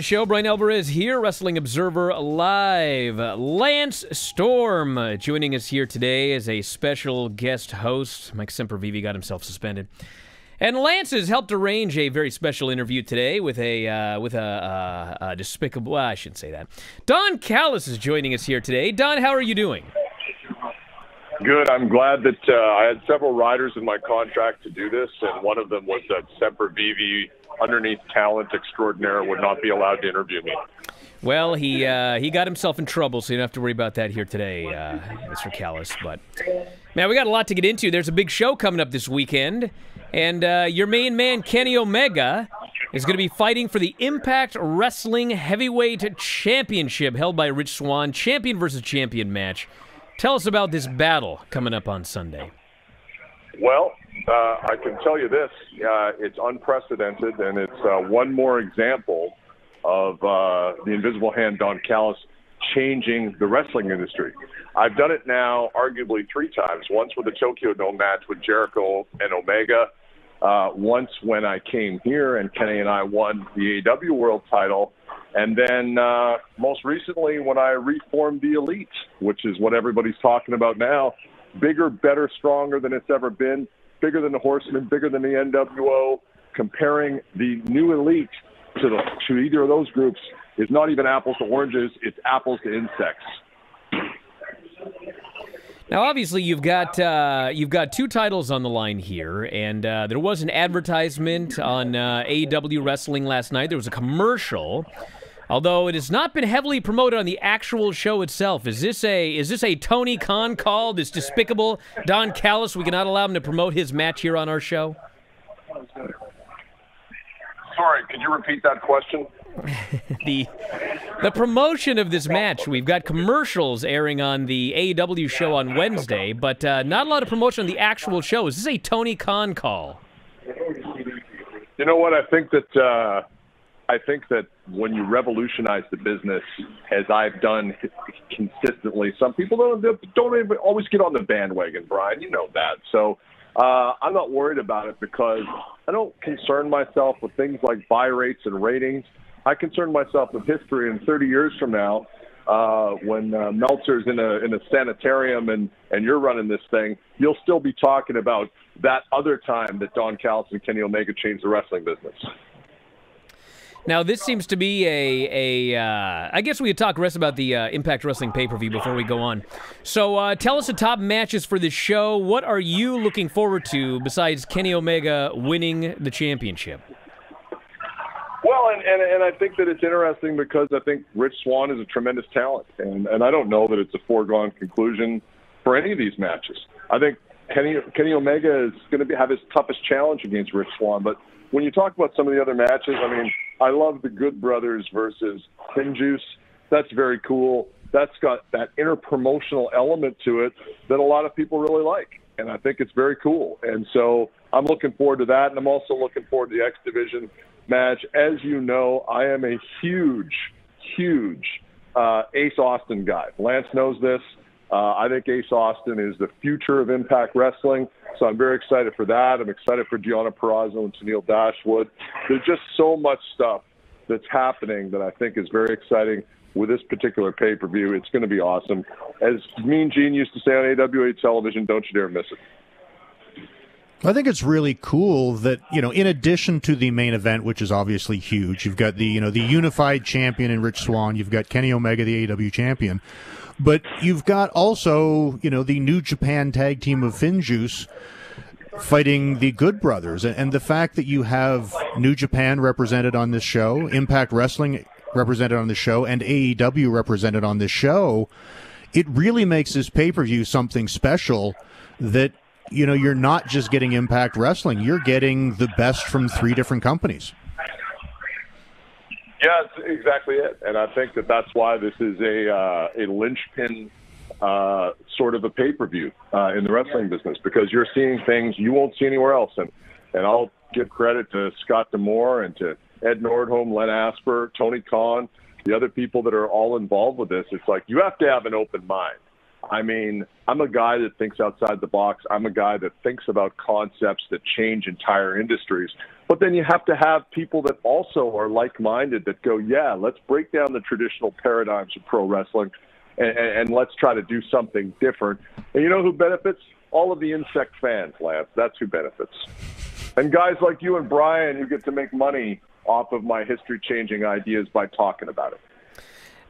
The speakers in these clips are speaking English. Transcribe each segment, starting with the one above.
Show Bryan Alvarez here, Wrestling Observer Live. Lance Storm uh, joining us here today as a special guest host. Mike Sempervive got himself suspended. And Lance has helped arrange a very special interview today with a uh, with a, uh, a despicable. Well, I shouldn't say that. Don Callis is joining us here today. Don, how are you doing? Good. I'm glad that uh, I had several riders in my contract to do this, and one of them was that Sempervive, underneath talent extraordinaire, would not be allowed to interview me. Well, he uh, he got himself in trouble, so you don't have to worry about that here today, uh, Mr. Callis. But man, we got a lot to get into. There's a big show coming up this weekend, and uh, your main man Kenny Omega is going to be fighting for the Impact Wrestling Heavyweight Championship, held by Rich Swann, champion versus champion match. Tell us about this battle coming up on Sunday. Well, uh, I can tell you this: uh, it's unprecedented, and it's uh, one more example of uh, the invisible hand, Don Callis, changing the wrestling industry. I've done it now, arguably three times. Once with the Tokyo Dome match with Jericho and Omega. Uh, once when I came here and Kenny and I won the AEW World Title, and then most recently, when I reformed the Elite, which is what everybody's talking about now, bigger, better, stronger than it's ever been, bigger than the Horsemen, bigger than the NWO. Comparing the new Elite to the to either of those groups is not even apples to oranges; it's apples to insects. Now, obviously, you've got uh, you've got two titles on the line here, and uh, there was an advertisement on uh, AEW Wrestling last night. There was a commercial Although it has not been heavily promoted on the actual show itself. Is this a is this a Tony Khan call? This despicable Don Callis? We cannot allow him to promote his match here on our show. Sorry, could you repeat that question? the the promotion of this match. We've got commercials airing on the AEW show on Wednesday, but uh, not a lot of promotion on the actual show. Is this a Tony Khan call? You know what? I think that uh, I think that when you revolutionize the business, as I've done consistently, some people don't don't even always get on the bandwagon, Bryan. You know that. So uh, I'm not worried about it because I don't concern myself with things like buy rates and ratings. I concern myself with history. And 30 years from now, uh, when uh, Meltzer's in a in a sanitarium and and you're running this thing, you'll still be talking about that other time that Don Callis and Kenny Omega changed the wrestling business. Now, this seems to be a, a uh, I guess we could talk rest about the uh, Impact Wrestling pay-per-view before we go on. So uh, tell us the top matches for this show. What are you looking forward to besides Kenny Omega winning the championship? Well, and, and, and I think that it's interesting because I think Rich Swann is a tremendous talent. And, and I don't know that it's a foregone conclusion for any of these matches. I think Kenny, Kenny Omega is going to be, have his toughest challenge against Rich Swann, But when you talk about some of the other matches, I mean, I love the Good Brothers versus Finjuice. That's very cool. That's got that inner promotional element to it that a lot of people really like. And I think it's very cool. And so I'm looking forward to that. And I'm also looking forward to the X Division match. As you know, I am a huge, huge uh, Ace Austin guy. Lance knows this. Uh, I think Ace Austin is the future of Impact Wrestling. So I'm very excited for that. I'm excited for Deonna Purrazzo and Tennille Dashwood. There's just so much stuff that's happening that I think is very exciting with this particular pay per view. It's going to be awesome. As Mean Gene used to say on AWA television, don't you dare miss it. I think it's really cool that, you know, in addition to the main event, which is obviously huge, you've got the, you know, the unified champion in Rich Swann, you've got Kenny Omega, the AEW champion, but you've got also, you know, the New Japan tag team of Finjuice fighting the Good Brothers. And the fact that you have New Japan represented on this show, Impact Wrestling represented on the show, and AEW represented on this show, it really makes this pay per view something special that you know, you're not just getting Impact Wrestling, you're getting the best from three different companies. Yeah, that's exactly it. And I think that that's why this is a uh, a linchpin uh, sort of a pay per view uh, in the wrestling business because you're seeing things you won't see anywhere else. And and I'll give credit to Scott D'Amore and to Ed Nordholm, Len Asper, Tony Khan, the other people that are all involved with this. It's like you have to have an open mind. I mean, I'm a guy that thinks outside the box. I'm a guy that thinks about concepts that change entire industries. But then you have to have people that also are like minded that go, yeah, let's break down the traditional paradigms of pro wrestling and, and, let's try to do something different. And you know who benefits? All of the insect fans, Lance. That's who benefits. And guys like you and Bryan who get to make money off of my history changing ideas by talking about it.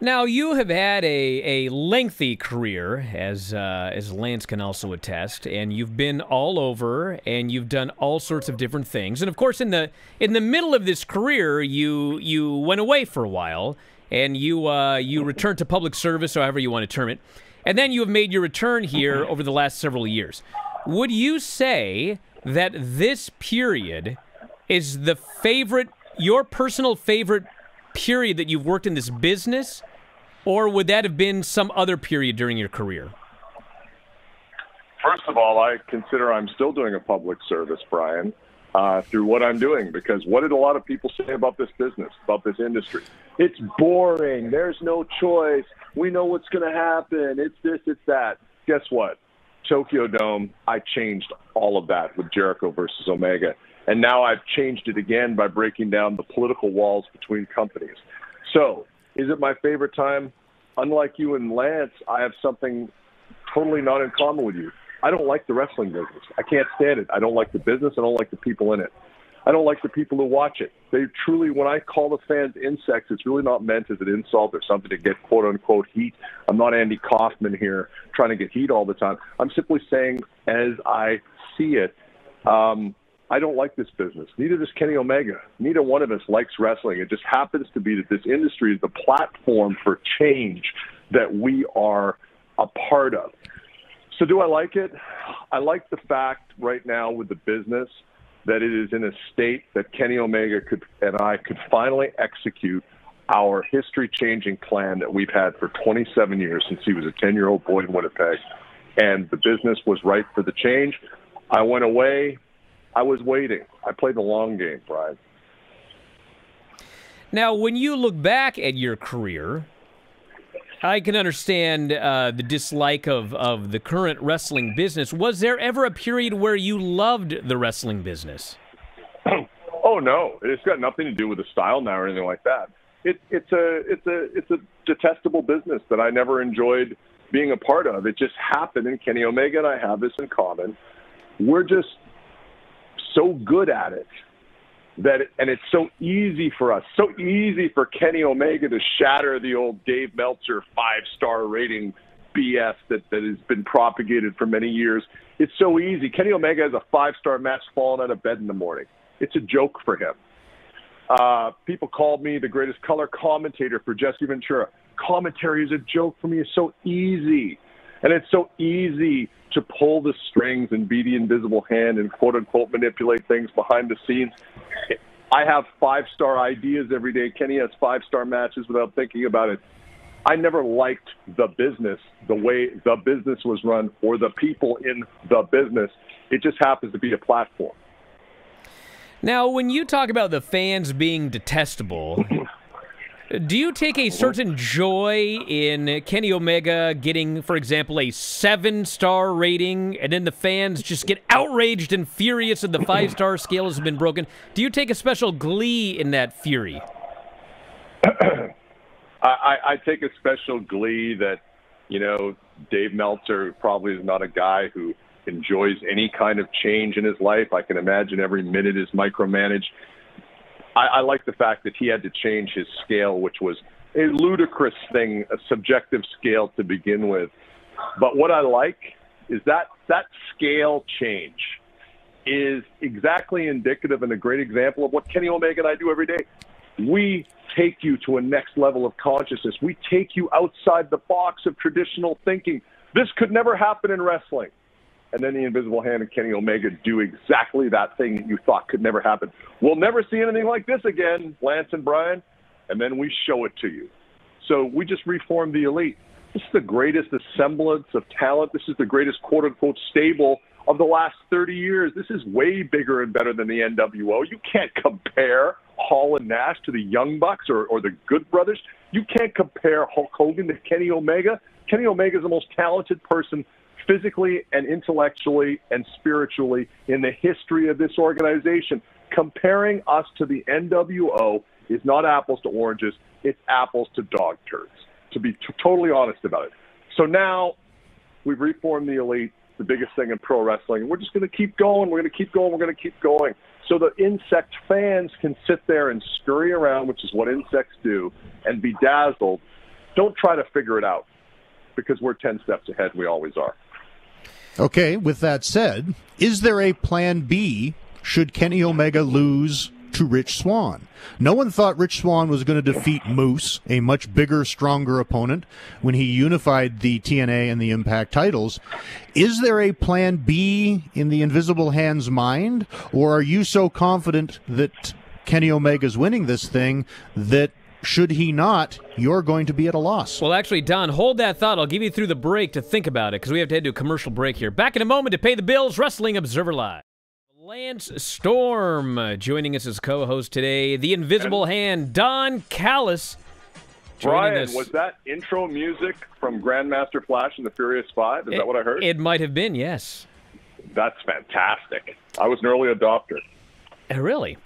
Now you have had a, a lengthy career, as uh, as Lance can also attest, and you've been all over, and you've done all sorts of different things. And of course, in the in the middle of this career, you you went away for a while, and you uh, you returned to public service, however you want to term it, and then you have made your return here over the last several years. Would you say that this period is the favorite, your personal favorite period that you've worked in this business, or would that have been some other period during your career? First of all, I consider I'm still doing a public service, Bryan, uh, through what I'm doing. Because what did a lot of people say about this business, about this industry? It's boring. There's no choice. We know what's going to happen. It's this, it's that. Guess what? Tokyo Dome, I changed all of that with Jericho versus Omega. And now I've changed it again by breaking down the political walls between companies. So, is it my favorite time? Unlike you and Lance, I have something totally not in common with you. I don't like the wrestling business. I can't stand it. I don't like the business. I don't like the people in it. I don't like the people who watch it. They truly, when I call the fans insects, it's really not meant as an insult or something to get quote unquote heat. I'm not Andy Kaufman here trying to get heat all the time. I'm simply saying, as I see it, um, I don't like this business. Neither does Kenny Omega. Neither one of us likes wrestling. It just happens to be that this industry is the platform for change that we are a part of. So, do I like it? I like the fact right now with the business that it is in a state that Kenny Omega could and I could finally execute our history changing plan that we've had for 27 years since he was a 10 year old boy in Winnipeg. And the business was right for the change. I went away I was waiting. I played the long game, Bryan. Now, when you look back at your career, I can understand uh, the dislike of, of the current wrestling business. Was there ever a period where you loved the wrestling business? Oh no, it's got nothing to do with the style now or anything like that. It, it's a it's a it's a detestable business that I never enjoyed being a part of. It just happened, and Kenny Omega and I have this in common. We're just so good at it that it, and it's so easy for us, so easy for Kenny Omega to shatter the old Dave Meltzer five star rating BS that, that has been propagated for many years. It's so easy. Kenny Omega has a five star match falling out of bed in the morning. It's a joke for him. Uh, people called me the greatest color commentator for Jesse Ventura. Commentary is a joke for me. It's so easy. And it's so easy to pull the strings and be the invisible hand and quote unquote manipulate things behind the scenes. I have five star ideas every day. Kenny has five star matches without thinking about it. I never liked the business, the way the business was run, or the people in the business. It just happens to be a platform. Now, when you talk about the fans being detestable, do you take a certain joy in Kenny Omega getting, for example, a seven star rating and then the fans just get outraged and furious that the five star scale has been broken? Do you take a special glee in that fury? I, I take a special glee that, you know, Dave Meltzer probably is not a guy who enjoys any kind of change in his life. I can imagine every minute is micromanaged. I, I like the fact that he had to change his scale, which was a ludicrous thing, a subjective scale to begin with. But what I like is that that scale change is exactly indicative and a great example of what Kenny Omega and I do every day. We take you to a next level of consciousness. We take you outside the box of traditional thinking. This could never happen in wrestling and then the Invisible Hand and Kenny Omega do exactly that thing that you thought could never happen. We'll never see anything like this again, Lance and Bryan, and then we show it to you. So we just reformed the elite. This is the greatest assemblance of talent. This is the greatest quote unquote stable of the last 30 years. This is way bigger and better than the NWO. You can't compare Hall and Nash to the Young Bucks or, or the Good Brothers. You can't compare Hulk Hogan to Kenny Omega. Kenny Omega is the most talented person physically and intellectually and spiritually in the history of this organization. Comparing us to the NWO is not apples to oranges, it's apples to dog turds, to be t- totally honest about it. So now we've reformed the elite, the biggest thing in pro wrestling, and we're just going to keep going. We're going to keep going. We're going to keep going. So the insect fans can sit there and scurry around, which is what insects do, and be dazzled. Don't try to figure it out because we're 10 steps ahead. We always are. Okay, with that said, is there a plan B should Kenny Omega lose to Rich Swann. No one thought Rich Swann was going to defeat Moose, a much bigger, stronger opponent, when he unified the TNA and the Impact titles. Is there a plan B in the Invisible Hand's mind, or are you so confident that Kenny Omega's winning this thing that should he not, you're going to be at a loss. Well, actually, Don, hold that thought. I'll give you through the break to think about it because we have to head to a commercial break here. Back in a moment to pay the bills. Wrestling Observer Live. Lance Storm uh, joining us as co-host today. The Invisible Hand, Don Callis. Bryan, us. was that intro music from Grandmaster Flash and the Furious Five? Is it, that what I heard? It might have been, yes. That's fantastic. I was an early adopter. Uh, really?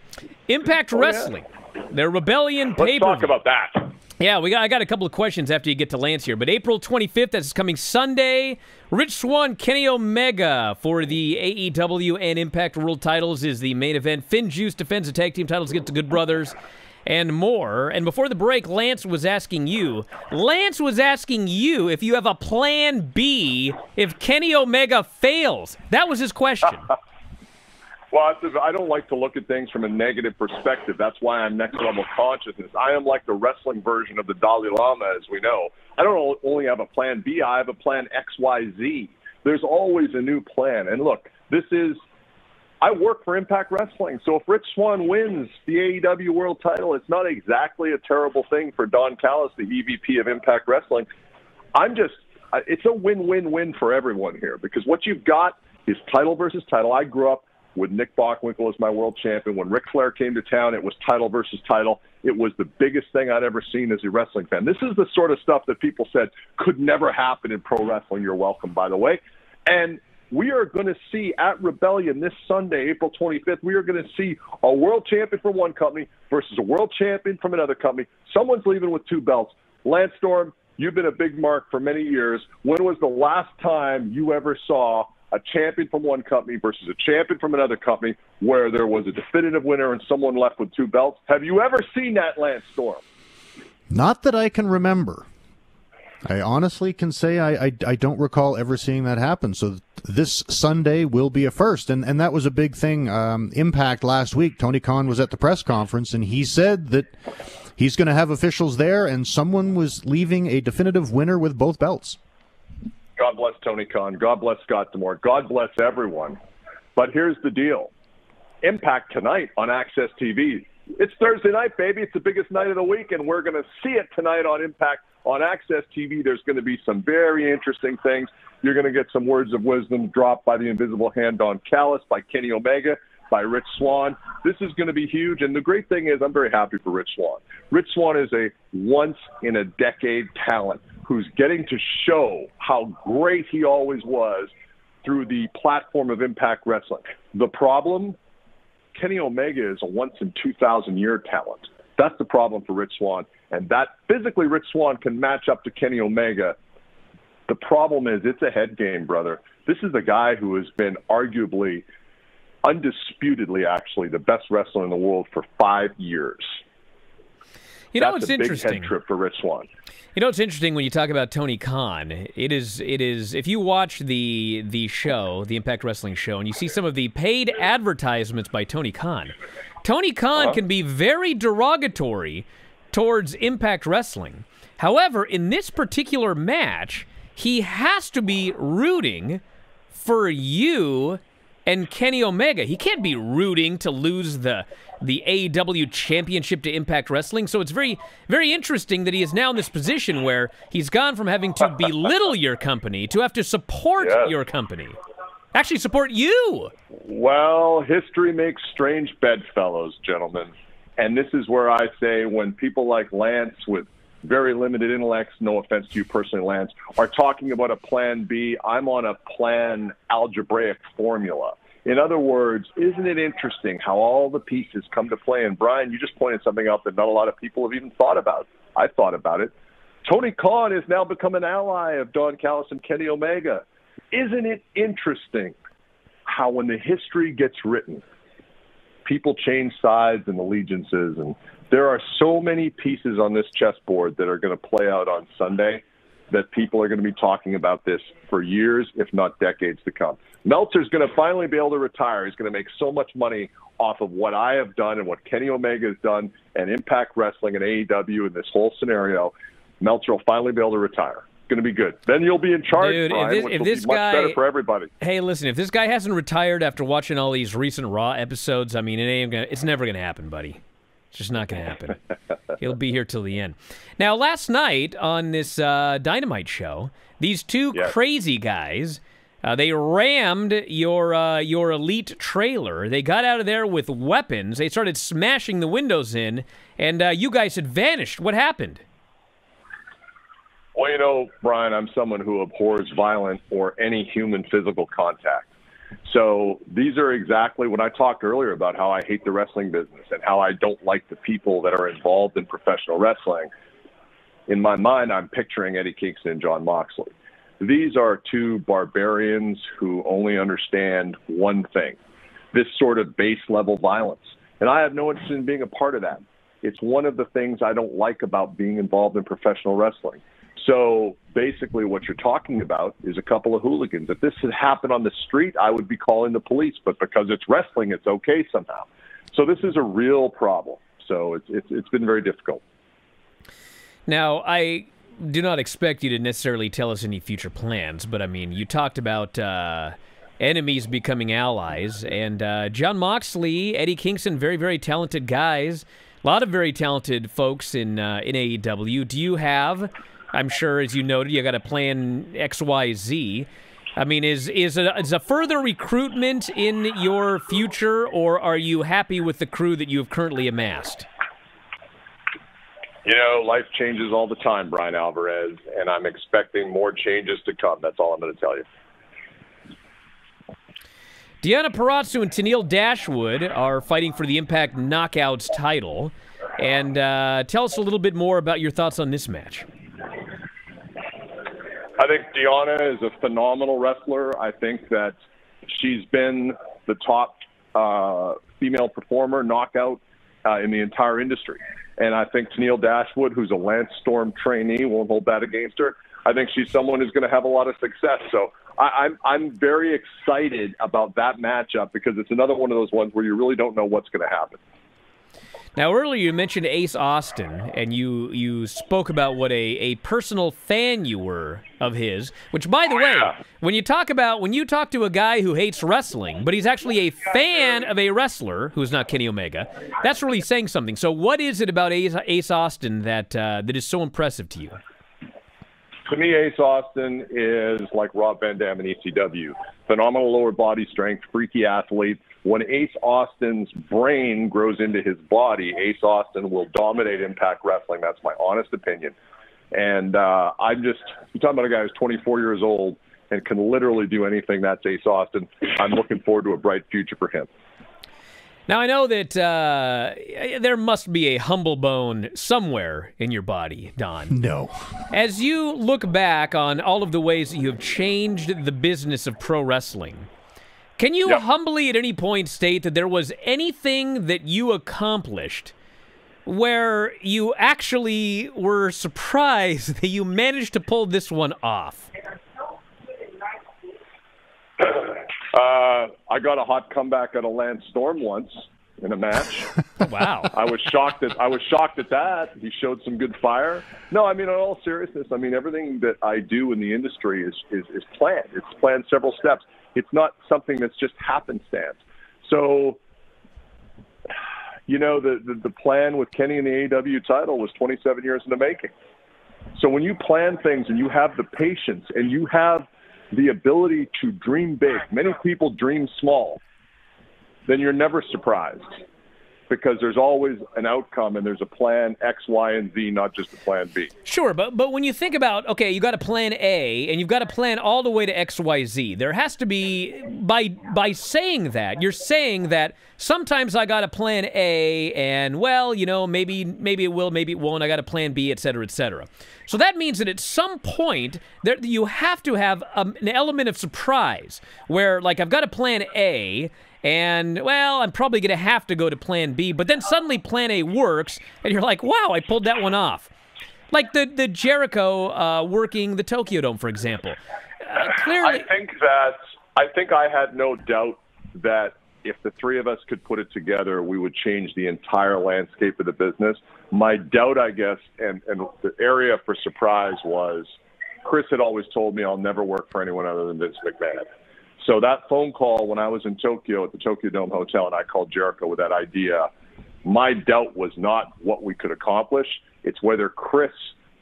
Impact oh, Wrestling. Yeah. Their Rebellion Let's talk about that. Yeah, we got, I got a couple of questions after you get to Lance here. But April 25th, that's coming Sunday. Rich Swann, Kenny Omega for the AEW and Impact World titles is the main event. Finjuice defends the tag team titles against the Good Brothers and more. And before the break, Lance was asking you, Lance was asking you if you have a plan B if Kenny Omega fails. That was his question. Well, I don't like to look at things from a negative perspective. That's why I'm next level consciousness. I am like the wrestling version of the Dalai Lama, as we know. I don't only have a plan B, I have a plan X, Y, Z. There's always a new plan. And look, this is, I work for Impact Wrestling. So if Rich Swann wins the AEW World title, it's not exactly a terrible thing for Don Callis, the EVP of Impact Wrestling. I'm just, it's a win win win for everyone here because what you've got is title versus title. I grew up with Nick Bockwinkel as my world champion. When Ric Flair came to town, it was title versus title. It was the biggest thing I'd ever seen as a wrestling fan. This is the sort of stuff that people said could never happen in pro wrestling. You're welcome, by the way. And we are going to see at Rebellion this Sunday, April 25th, we are going to see a world champion from one company versus a world champion from another company. Someone's leaving with two belts. Lance Storm, you've been a big mark for many years. When was the last time you ever saw a champion from one company versus a champion from another company where there was a definitive winner and someone left with two belts. Have you ever seen that, Lance Storm? Not that I can remember. I honestly can say I, I, I, don't recall ever seeing that happen. So this Sunday will be a first, and and that was a big thing. Um, Impact last week. Tony Khan was at the press conference, and he said that he's going to have officials there, and someone was leaving a definitive winner with both belts. God bless Tony Khan. God bless Scott D'Amore. God bless everyone. But here's the deal Impact tonight on AXS TV. It's Thursday night, baby. It's the biggest night of the week, and we're going to see it tonight on Impact on AXS TV. There's going to be some very interesting things. You're going to get some words of wisdom dropped by the invisible hand on Callis, by Kenny Omega, by Rich Swann. This is going to be huge. And the great thing is, I'm very happy for Rich Swann. Rich Swann is a once in a decade talent who's getting to show how great he always was through the platform of Impact Wrestling. The problem, Kenny Omega is a once in 2,000 year talent. That's the problem for Rich Swann. And that physically, Rich Swann can match up to Kenny Omega. The problem is it's a head game, brother. This is a guy who has been arguably, undisputedly, actually, the best wrestler in the world for five years. You know, That's it's a interesting. Big head trip for Rich Swann. You know, it's interesting when you talk about Tony Khan. It is, it is. If you watch the the show, the Impact Wrestling show, and you see some of the paid advertisements by Tony Khan, Tony Khan uh-huh. can be very derogatory towards Impact Wrestling. However, in this particular match, he has to be rooting for you and Kenny Omega. He can't be rooting to lose the the AEW championship to Impact Wrestling. So it's very very interesting that he is now in this position where he's gone from having to belittle your company to have to support yes. your company. Actually support you. Well, history makes strange bedfellows, gentlemen. And this is where I say when people like Lance with very limited intellects, no offense to you personally, Lance, are talking about a plan B. I'm on a plan algebraic formula. In other words, isn't it interesting how all the pieces come to play? And Bryan, you just pointed something out that not a lot of people have even thought about. I thought about it. Tony Khan has now become an ally of Don Callis and Kenny Omega. Isn't it interesting how when the history gets written, people change sides and allegiances, and there are so many pieces on this chessboard that are going to play out on Sunday that people are going to be talking about this for years, if not decades to come. Meltzer's going to finally be able to retire. He's going to make so much money off of what I have done and what Kenny Omega has done and Impact Wrestling and AEW and this whole scenario. Meltzer will finally be able to retire. It's going to be good. Then you'll be in charge, Dude, Bryan, if this, which if will this be much guy, better for everybody. Hey, listen, if this guy hasn't retired after watching all these recent Raw episodes, I mean, it ain't gonna, it's never going to happen, buddy. It's just not going to happen. He'll be here till the end. Now, last night on this uh, Dynamite show, these two Yes. crazy guys, uh, they rammed your uh, your elite trailer. They got out of there with weapons. They started smashing the windows in, and uh, you guys had vanished. What happened? Well, you know, Bryan, I'm someone who abhors violence or any human physical contact. So these are exactly when I talked earlier about how I hate the wrestling business and how I don't like the people that are involved in professional wrestling. In my mind, I'm picturing Eddie Kingston and Jon Moxley. These are two barbarians who only understand one thing this sort of base level violence. And I have no interest in being a part of that. It's one of the things I don't like about being involved in professional wrestling. So basically, what you're talking about is a couple of hooligans. If this had happened on the street, I would be calling the police, but because it's wrestling, it's okay somehow. So this is a real problem. So it's it's, it's been very difficult. Now, I do not expect you to necessarily tell us any future plans, but I mean, you talked about uh, enemies becoming allies, and uh, Jon Moxley, Eddie Kingston, very, very talented guys. A lot of very talented folks in uh, in AEW. Do you have? I'm sure, as you noted, you got a plan X, Y, Z. I mean, is is a, is a further recruitment in your future, or are you happy with the crew that you have currently amassed? You know, life changes all the time, Bryan Alvarez, and I'm expecting more changes to come. That's all I'm going to tell you. Deonna Purrazzo and Tennille Dashwood are fighting for the Impact Knockouts title. And uh, tell us a little bit more about your thoughts on this match. I think Deonna is a phenomenal wrestler. I think that she's been the top uh, female performer knockout uh, in the entire industry. And I think Tennille Dashwood, who's a Lance Storm trainee, won't hold that against her. I think she's someone who's going to have a lot of success. So I, I'm I'm very excited about that matchup because it's another one of those ones where you really don't know what's going to happen. Now, earlier you mentioned Ace Austin, and you you spoke about what a, a personal fan you were of his. Which, by the way, when you talk about when you talk to a guy who hates wrestling, but he's actually a fan of a wrestler who's not Kenny Omega, that's really saying something. So, what is it about Ace, Ace Austin that uh, that is so impressive to you? To me, Ace Austin is like Rob Van Dam in ECW. Phenomenal lower body strength, freaky athlete. When Ace Austin's brain grows into his body, Ace Austin will dominate Impact Wrestling. That's my honest opinion. And uh, I'm just, you're talking about a guy who's 24 years old and can literally do anything. That's Ace Austin. I'm looking forward to a bright future for him. Now I know that uh, there must be a humble bone somewhere in your body, Don. No. As you look back on all of the ways that you have changed the business of pro wrestling, can you Yep. humbly at any point state that there was anything that you accomplished where you actually were surprised that you managed to pull this one off? Uh, I got a hot comeback at a Lance Storm once in a match. Wow. I was shocked at I was shocked at that. He showed some good fire. No, I mean in all seriousness, I mean everything that I do in the industry is is, is planned. It's planned several steps. It's not something that's just happenstance. So you know the, the the plan with Kenny and the AEW title was 27 years in the making. So when you plan things and you have the patience and you have the ability to dream big, many people dream small, then you're never surprised because there's always an outcome and there's a plan X, Y, and Z, not just a plan B. Sure, but but when you think about okay, you got a plan A and you've got a plan all the way to X, Y, Z. There has to be by by saying that you're saying that sometimes I got a plan A and well, you know, maybe maybe it will, maybe it won't. I got a plan B, et cetera, et cetera. So that means that at some point there you have to have um, an element of surprise where like I've got a plan A and well, I'm probably going to have to go to plan B, but then suddenly plan A works, and you're like, wow, I pulled that one off. Like the, the Jericho uh, working the Tokyo Dome, for example. Uh, clearly. I think that, I think I had no doubt that if the three of us could put it together, we would change the entire landscape of the business. My doubt, I guess, and, and the area for surprise was Chris had always told me I'll never work for anyone other than Vince McMahon. So that phone call when I was in Tokyo at the Tokyo Dome Hotel and I called Jericho with that idea, my doubt was not what we could accomplish. It's whether Chris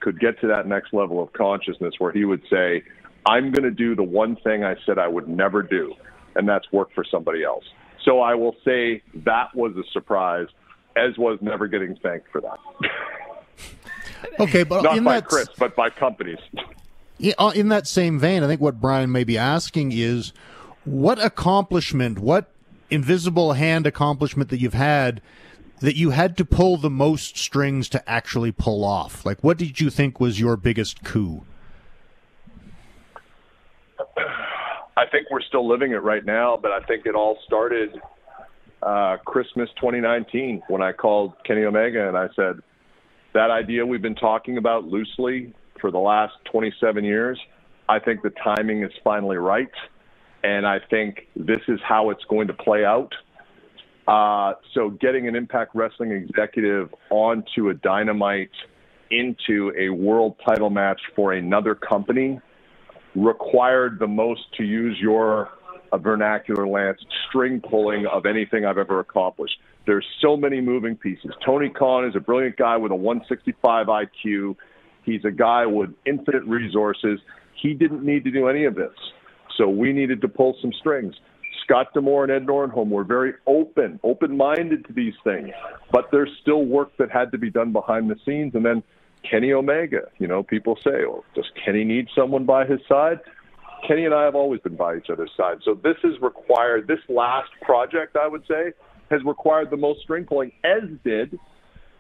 could get to that next level of consciousness where he would say, I'm going to do the one thing I said I would never do, and that's work for somebody else. So I will say that was a surprise, as was never getting thanked for that. Okay, but not in by that, Chris, but by companies. Uh, in that same vein, I think what Bryan may be asking is what accomplishment, what invisible hand accomplishment that you've had that you had to pull the most strings to actually pull off? Like, what did you think was your biggest coup? I think we're still living it right now, but I think it all started uh, Christmas 2019 when I called Kenny Omega and I said, that idea we've been talking about loosely for the last 27 years, I think the timing is finally right. And I think this is how it's going to play out. Uh, so getting an Impact Wrestling executive onto a Dynamite into a world title match for another company required the most, to use your uh, vernacular, Lance, string pulling of anything I've ever accomplished. There's so many moving pieces. Tony Khan is a brilliant guy with a 165 IQ. He's a guy with infinite resources. He didn't need to do any of this. So we needed to pull some strings. Scott D'Amore and Ed Nordholm were very open, open-minded to these things, but there's still work that had to be done behind the scenes. And then Kenny Omega, you know, people say, "Well, does Kenny need someone by his side?" Kenny and I have always been by each other's side. So this is required. This last project, I would say, has required the most string pulling, as did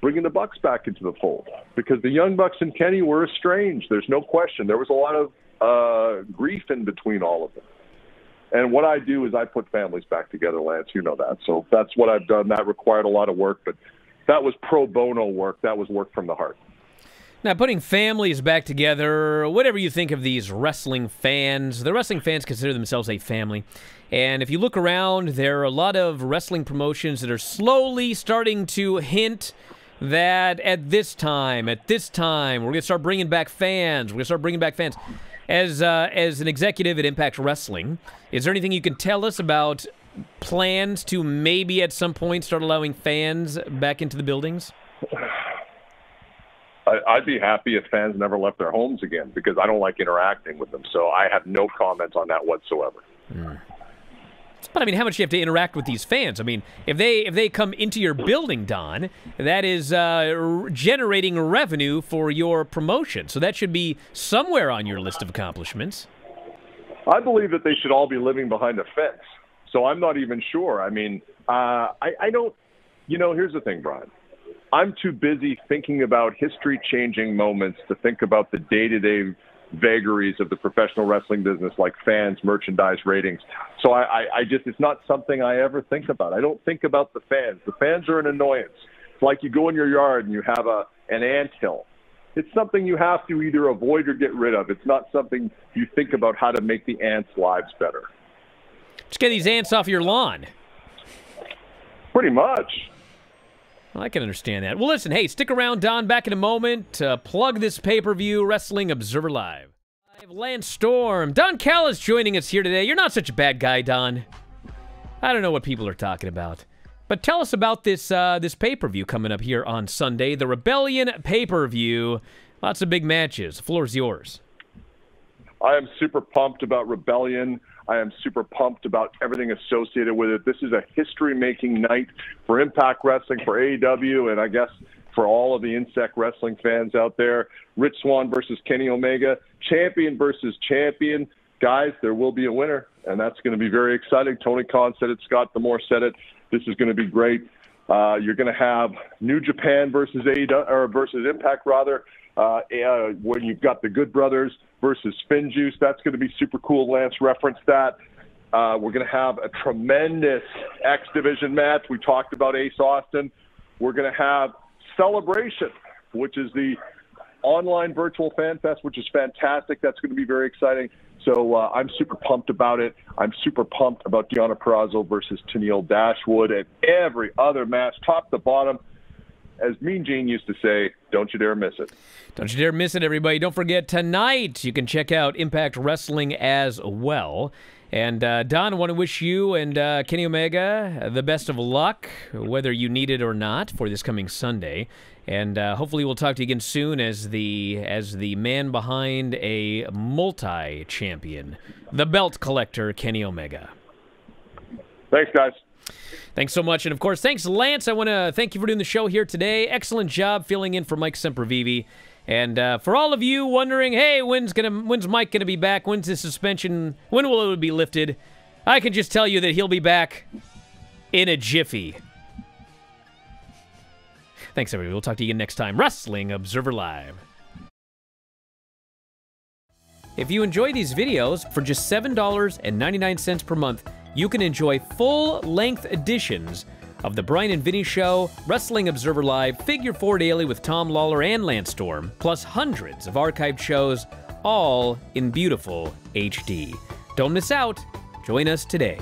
bringing the Bucks back into the fold because the Young Bucks and Kenny were estranged. There's no question. There was a lot of uh, grief in between all of them. And what I do is I put families back together, Lance. You know that. So that's what I've done. That required a lot of work, but that was pro bono work. That was work from the heart. Now, putting families back together, whatever you think of these wrestling fans, the wrestling fans consider themselves a family. And if you look around, there are a lot of wrestling promotions that are slowly starting to hint that at this time, at this time, we're going to start bringing back fans. We're going to start bringing back fans. As, uh, as an executive at Impact Wrestling, is there anything you can tell us about plans to maybe at some point start allowing fans back into the buildings? I'd be happy if fans never left their homes again because I don't like interacting with them. So I have no comment on that whatsoever. Mm. But I mean, how much do you have to interact with these fans? I mean, if they if they come into your building, Don, that is uh, generating revenue for your promotion. So that should be somewhere on your list of accomplishments. I believe that they should all be living behind a fence. So I'm not even sure. I mean, uh, I, I don't. You know, here's the thing, Bryan. I'm too busy thinking about history changing moments to think about the day to day vagaries of the professional wrestling business like fans, merchandise, ratings. So I, I, I just, it's not something I ever think about. I don't think about the fans. The fans are an annoyance. It's like you go in your yard and you have a, an ant hill. It's something you have to either avoid or get rid of. It's not something you think about how to make the ants' lives better. Just get these ants off your lawn. Pretty much. I can understand that. Well, listen, hey, stick around, Don. Back in a moment. Uh, plug this pay per view Wrestling Observer Live. Have Lance Storm. Don Callis joining us here today. You're not such a bad guy, Don. I don't know what people are talking about. But tell us about this uh, this pay per view coming up here on Sunday, the Rebellion pay per view. Lots of big matches. The floor is yours. I am super pumped about Rebellion. I am super pumped about everything associated with it. This is a history making night for Impact Wrestling, for AEW, and I guess for all of the Insect Wrestling fans out there. Rich Swann versus Kenny Omega, champion versus champion. Guys, there will be a winner, and that's going to be very exciting. Tony Khan said it, Scott D'Amore said it. This is going to be great. Uh, you're going to have New Japan versus AEW, or versus Impact rather. Uh, uh, when you've got the Good Brothers versus Finjuice, that's going to be super cool. Lance referenced that. Uh, we're going to have a tremendous X Division match. We talked about Ace Austin. We're going to have Celebration, which is the online virtual fan fest, which is fantastic. That's going to be very exciting. So uh, I'm super pumped about it. I'm super pumped about Deonna Purrazzo versus Tennille Dashwood and every other match, top to bottom. As Mean Gene used to say, don't you dare miss it. Don't you dare miss it, everybody. Don't forget, tonight you can check out Impact Wrestling as well. And uh, Don, I want to wish you and uh, Kenny Omega the best of luck, whether you need it or not, for this coming Sunday. And uh, hopefully, we'll talk to you again soon as the as the man behind a multi-champion, the belt collector, Kenny Omega. Thanks, guys. Thanks so much, and of course, thanks, Lance. I want to thank you for doing the show here today. Excellent job filling in for Mike Sempervive. And uh, for all of you wondering, hey, when's gonna when's Mike gonna be back? When's the suspension? When will it be lifted? I can just tell you that he'll be back in a jiffy. Thanks, everybody. We'll talk to you again next time. Wrestling Observer Live. If you enjoy these videos, for just $7.99 per month, you can enjoy full-length editions of The Bryan and Vinny Show, Wrestling Observer Live, Figure 4 Daily with Tom Lawler and Lance Storm, plus hundreds of archived shows, all in beautiful HD. Don't miss out. Join us today.